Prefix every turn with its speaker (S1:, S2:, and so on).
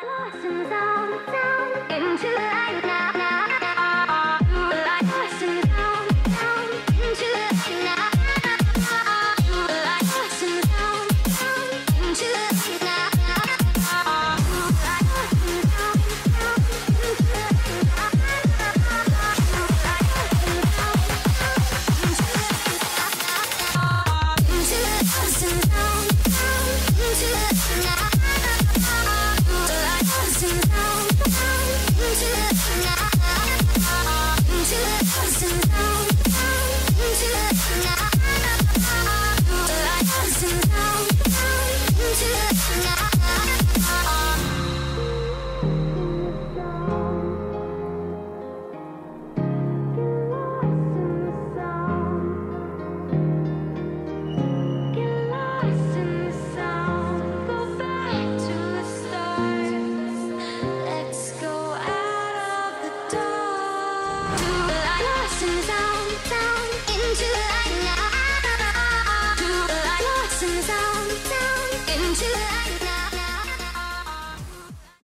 S1: Blossoms all down tham gia